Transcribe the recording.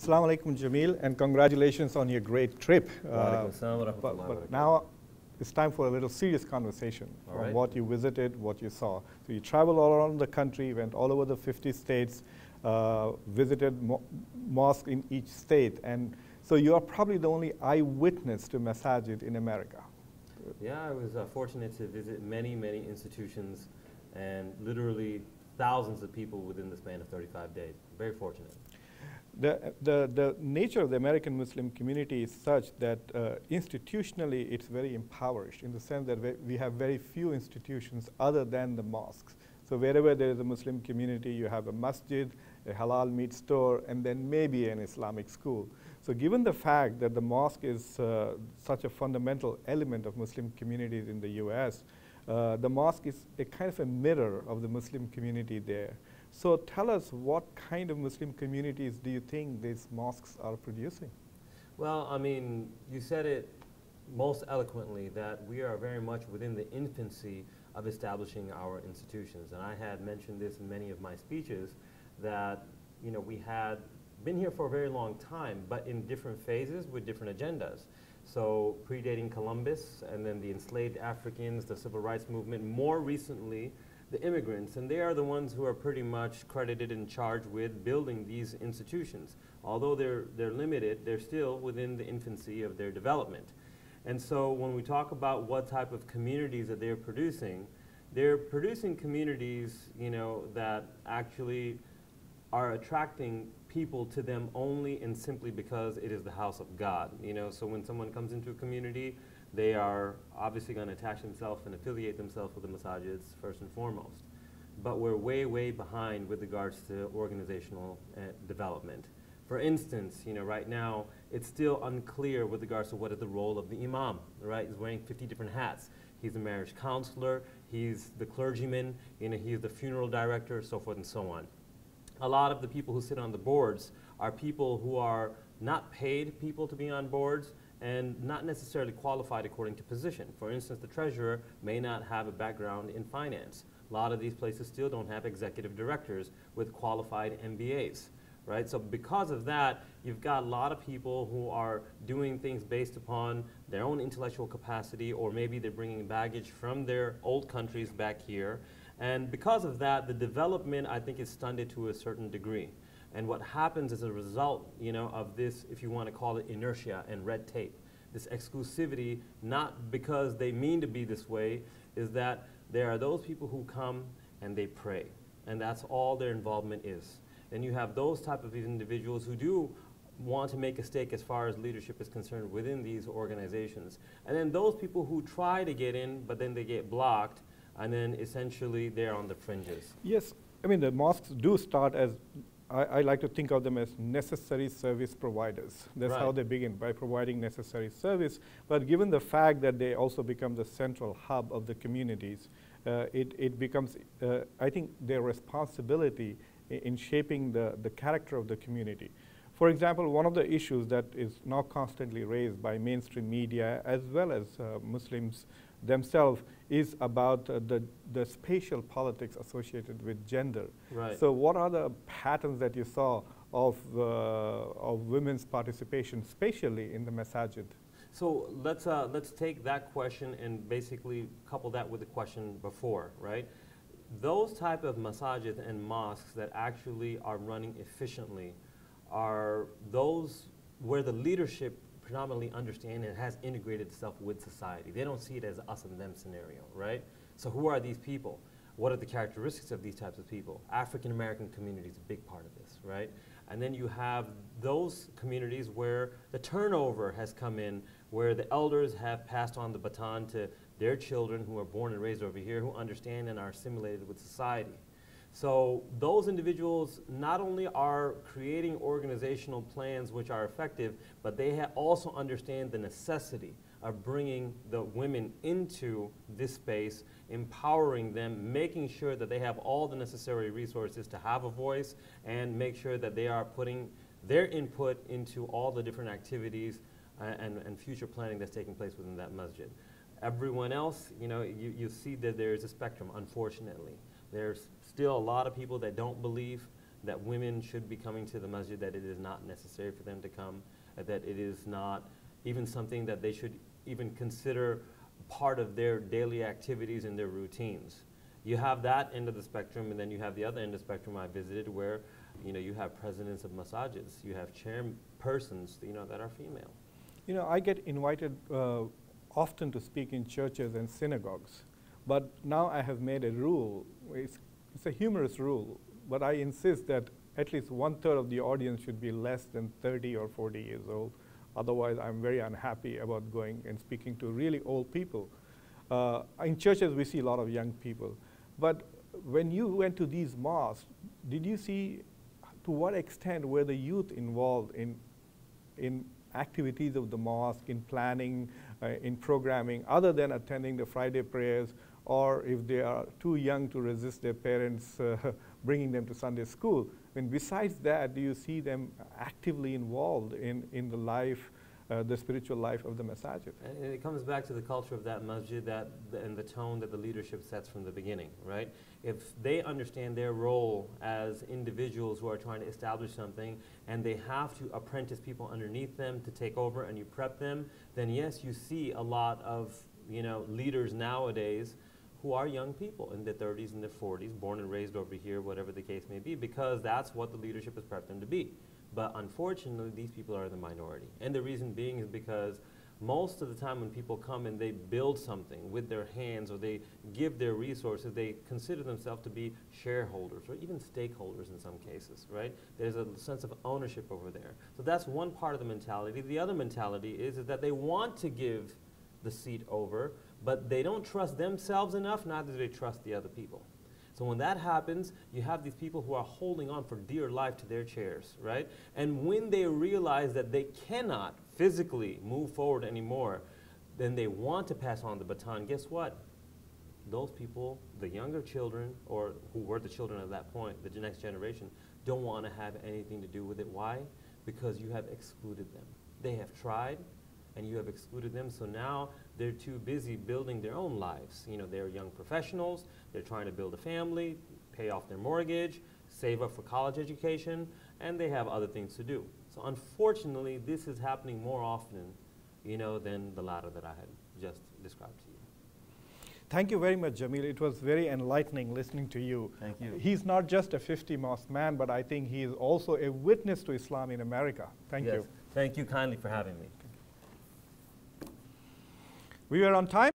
Assalamu alaikum, Jamil, and congratulations on your great trip. Uh, but, but now it's time for a little serious conversation All on right. what you visited, what you saw. So you traveled all around the country, went all over the 50 states, uh, visited mo- mosque in each state, and so you are probably the only eyewitness to masajid in America. Yeah, I was uh, fortunate to visit many, many institutions and literally thousands of people within the span of 35 days. Very fortunate. The, the, the nature of the American Muslim community is such that uh, institutionally it's very impoverished in the sense that we, have very few institutions other than the mosques. So wherever there is a Muslim community, you have a masjid, a halal meat store, and then maybe an Islamic school. So given the fact that the mosque is uh, such a fundamental element of Muslim communities in the US, uh, the mosque is a kind of a mirror of the Muslim community there. So tell us what kind of Muslim communities do you think these mosques are producing? Well, I mean, you said it most eloquently that we are very much within the infancy of establishing our institutions. And I had mentioned this in many of my speeches that, you know, we had been here for a very long time, but in different phases with different agendas. So predating Columbus and then the enslaved Africans, the civil rights movement, more recently, the immigrants, and they are the ones who are pretty much credited and charged with building these institutions. Although they're, they're limited, they're still within the infancy of their development. And so when we talk about what type of communities that they're producing, they're producing communities, you know, that actually are attracting people to them only and simply because it is the house of God. You know, so when someone comes into a community, they are obviously going to attach themselves and affiliate themselves with the masajids first and foremost. But we're way, way behind with regards to organizational uh, development. For instance, you know, right now it's still unclear with regards to what is the role of the imam. Right, he's wearing 50 different hats. He's a marriage counselor. He's the clergyman. You know, he's the funeral director, so forth and so on a lot of the people who sit on the boards are people who are not paid people to be on boards and not necessarily qualified according to position. For instance, the treasurer may not have a background in finance. A lot of these places still don't have executive directors with qualified MBAs. Right? So because of that, you've got a lot of people who are doing things based upon their own intellectual capacity, or maybe they're bringing baggage from their old countries back here, and because of that, the development, I think, is stunted to a certain degree. And what happens as a result, you know, of this, if you want to call it inertia and red tape, this exclusivity, not because they mean to be this way, is that there are those people who come and they pray. And that's all their involvement is. Then you have those type of individuals who do want to make a stake as far as leadership is concerned within these organizations. And then those people who try to get in, but then they get blocked, and then essentially they're on the fringes. Yes, I mean, the mosques do start as, I, I like to think of them as necessary service providers. That's how they begin, by providing necessary service. But given the fact that they also become the central hub of the communities, uh, it, it becomes, uh, I think, their responsibility in shaping the, the character of the community. For example, one of the issues that is now constantly raised by mainstream media as well as uh, Muslims themselves is about uh, the, the spatial politics associated with gender. Right. So what are the patterns that you saw of, uh, of women's participation spatially in the masajid? So let's, uh, let's take that question and basically couple that with the question before, right? Those type of masajid and mosques that actually are running efficiently are those where the leadership predominantly understand and has integrated itself with society. They don't see it as us and them scenario, right? So who are these people? What are the characteristics of these types of people? African American community is a big part of this, right? And then you have those communities where the turnover has come in, where the elders have passed on the baton to their children who are born and raised over here, who understand and are assimilated with society. So those individuals not only are creating organizational plans which are effective, but they also understand the necessity of bringing the women into this space, empowering them, making sure that they have all the necessary resources to have a voice, and make sure that they are putting their input into all the different activities uh, and, and future planning that's taking place within that masjid. Everyone else, you know, you, you see that there's a spectrum, unfortunately. There's still a lot of people that don't believe that women should be coming to the masjid, that it is not necessary for them to come, uh, that it is not even something that they should even consider part of their daily activities and their routines. You have that end of the spectrum, and then you have the other end of the spectrum I visited where you know, you have presidents of masajids, you have chairpersons, you know, that are female. You know, I get invited uh, often to speak in churches and synagogues, but now I have made a rule. It's, it's a humorous rule, but I insist that at least one third of the audience should be less than 30 or 40 years old. Otherwise, I'm very unhappy about going and speaking to really old people. Uh, in churches, we see a lot of young people. But when you went to these mosques, did you see to what extent were the youth involved in, in activities of the mosque, in planning, uh, in programming, other than attending the Friday prayers, or if they are too young to resist their parents uh, bringing them to Sunday school. I mean, besides that, do you see them actively involved in, in the life uh, the spiritual life of the masajid. And it comes back to the culture of that masjid that, and the tone that the leadership sets from the beginning, right? If they understand their role as individuals who are trying to establish something and they have to apprentice people underneath them to take over and you prep them, then yes, you see a lot of you know, leaders nowadays who are young people in their 30s and their 40s, born and raised over here, whatever the case may be, because that's what the leadership has prepped them to be. But unfortunately, these people are the minority. And the reason being is because most of the time when people come and they build something with their hands or they give their resources, they consider themselves to be shareholders or even stakeholders in some cases, right? There's a sense of ownership over there. So that's one part of the mentality. The other mentality is, is that they want to give the seat over, but they don't trust themselves enough, neither do they trust the other people. So when that happens, you have these people who are holding on for dear life to their chairs, right? And when they realize that they cannot physically move forward anymore, then they want to pass on the baton. Guess what? Those people, the younger children, or who were the children at that point, the next generation, don't want to have anything to do with it. Why? Because you have excluded them. They have tried, and you have excluded them. So now they're too busy building their own lives. You know, they're young professionals, they're trying to build a family, pay off their mortgage, save up for college education, and they have other things to do. So unfortunately, this is happening more often, you know, than the latter that I had just described to you. Thank you very much, Jamil. It was very enlightening listening to you. Thank you. He's not just a 50 mosque man, but I think he is also a witness to Islam in America. Thank yes. you. Thank you kindly for having me. We were on time.